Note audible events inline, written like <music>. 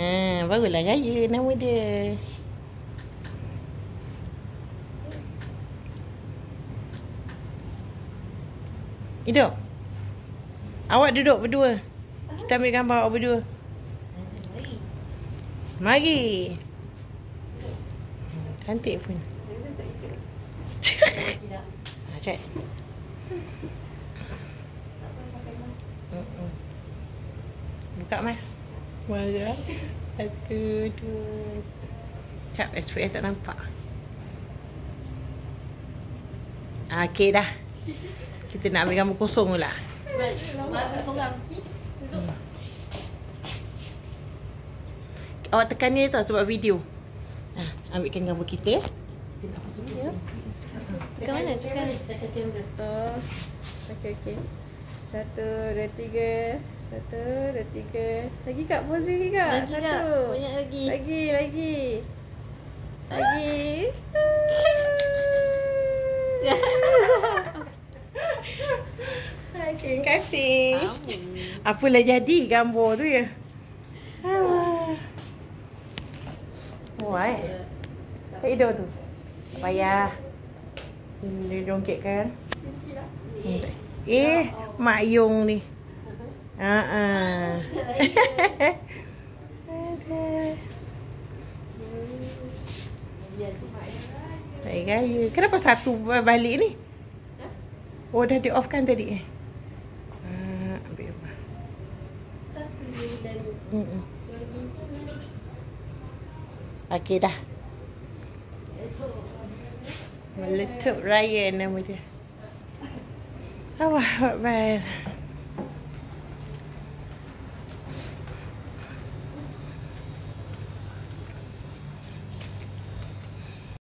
Ha, barulah raya nama dia. Hidup. Awak duduk berdua. Kita ambil gambar awak berdua. Mari. Cantik pun. <laughs> ha, cek. Mm-mm. Buka mas. Mana? Satu, dua. Cap, SPF tak nampak. Ah, Okey dah. Kita nak ambil gambar kosong pula. Duduk. Awak tekan ni tau sebab video. Ha, ambilkan gambar kita. Tekan mana? Tekan. Tekan kamera. Oh. Okey, okey. Satu, dua, tiga. Satu, dua, tiga. Lagi kak, pose lagi kak. Lagi, Satu. Kak. Banyak lagi. Lagi, lagi. Lagi. <laughs> Terima kasih. Apalah jadi gambar tu ya. Eh. Tak hidup tu. Tak payah. Dia jongkit kan. Eh, Mak Yung ni. Ha ah. Aduh. Baik gaya. Kenapa satu balik ni? Oh dah di off kan tadi eh? Ha, ambil apa? Satu dan Hmm. Okey dah. Meletup raya nama dia. Allah Akbar.